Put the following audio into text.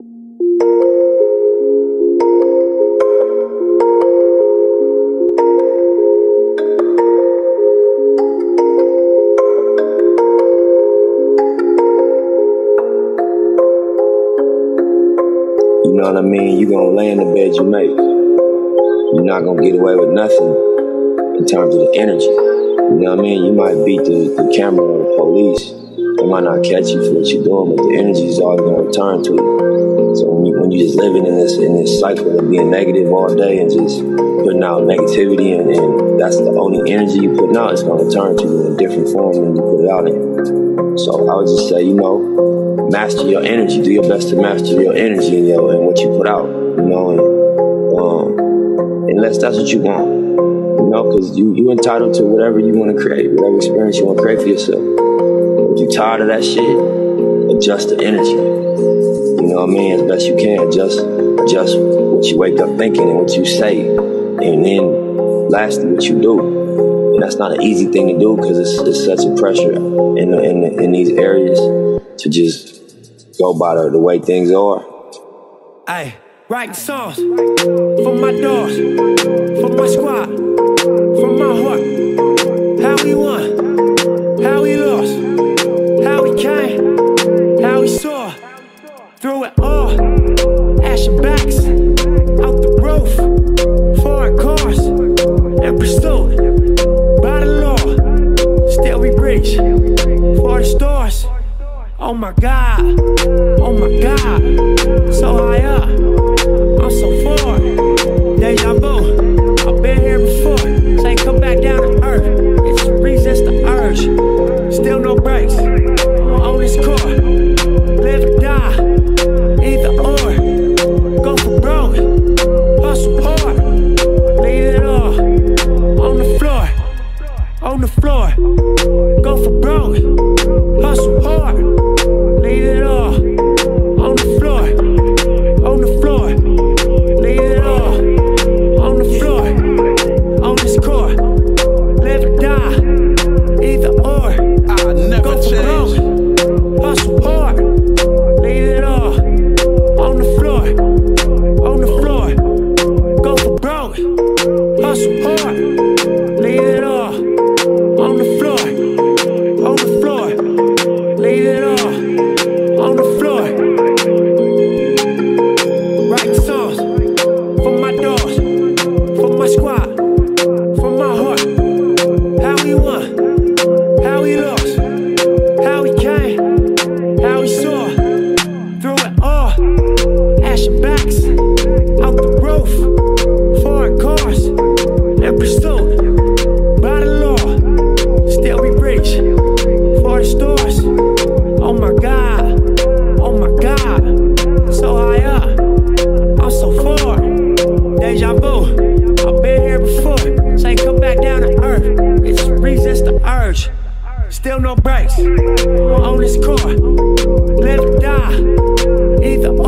You know what I mean? You're gonna lay in the bed you make. You're not gonna get away with nothing in terms of the energy. You know what I mean? You might beat the, the camera or the police. They might not catch you for what you're doing, but the energy is always gonna return to you. So when you when you just living in this in this cycle of being negative all day and just putting out negativity and, and that's the only energy you putting out, it's gonna return to you in a different form than you put it out in. So I would just say, you know, master your energy. Do your best to master your energy and your and what you put out. You know, and um, unless that's what you want. You know, because you you entitled to whatever you want to create, whatever experience you want to create for yourself. If you're tired of that shit, adjust the energy. You know what I mean? As best you can, adjust adjust what you wake up thinking and what you say, and then lastly what you do. And that's not an easy thing to do because it's, it's such a pressure in the, in, the, in these areas to just go by the, the way things are. Ay, writing songs for my dogs, stars. Oh my God, oh my God, so high up, I'm so far. Deja vu, I've been here before. Say come back down to earth, it's resist the urge. Still no brakes on this core. Live or die, either or. Go for broke, hustle hard, leave it all on the floor, on the floor. Go for broke, ashen backs, out the roof, foreign cars, and pursuit by the law. Still we reach for the stars. Oh my God, oh my God, so high up, I'm so far. Deja vu, I've been here before. Say come back down to earth, it's resist the urge. Still no brakes on this core. Live or die, either or.